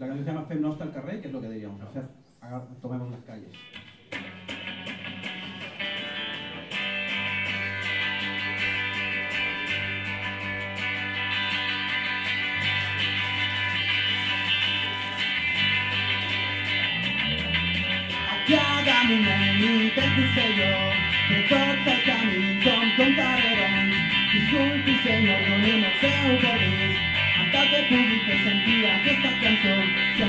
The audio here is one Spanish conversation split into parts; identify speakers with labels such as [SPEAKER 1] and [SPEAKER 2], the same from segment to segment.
[SPEAKER 1] La canción se llama Fem Nostra al carrer, que es lo que deberíamos hacer. Haga- tomemos las calles.
[SPEAKER 2] Hagam un any per Castelló, que tots els camins són com carrerons. Disculpi, senyor, donem el seu tal que pugui fer sentir aquesta cançó,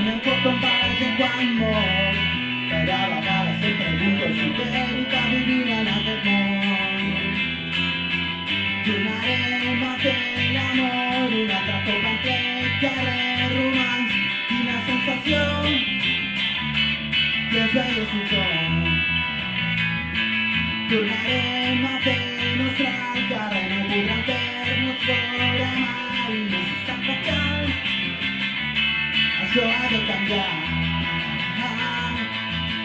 [SPEAKER 2] meu cor tomba la gent quan mor. Però a vegades em pregunto si de veritat vivim en aquest món. Tornarem a fer l'amor un altre cop en ple carrer romans. Quina sensació que els veies tothom. Tornarem a fer de canviar.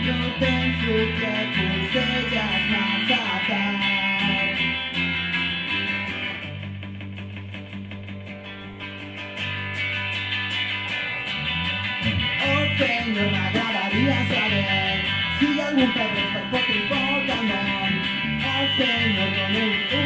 [SPEAKER 2] No penso que potser ja és massa tard. Oh senyor, m'agradaria saber si hi ha algun pedret per fotre foc al món. Oh senyor, doneu un llumí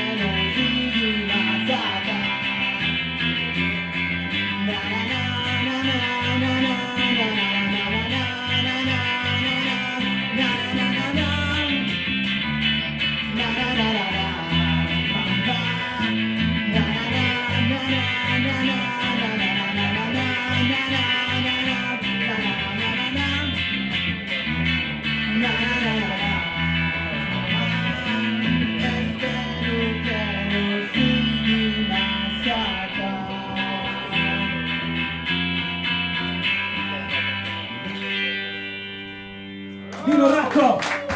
[SPEAKER 2] Dino Ratto.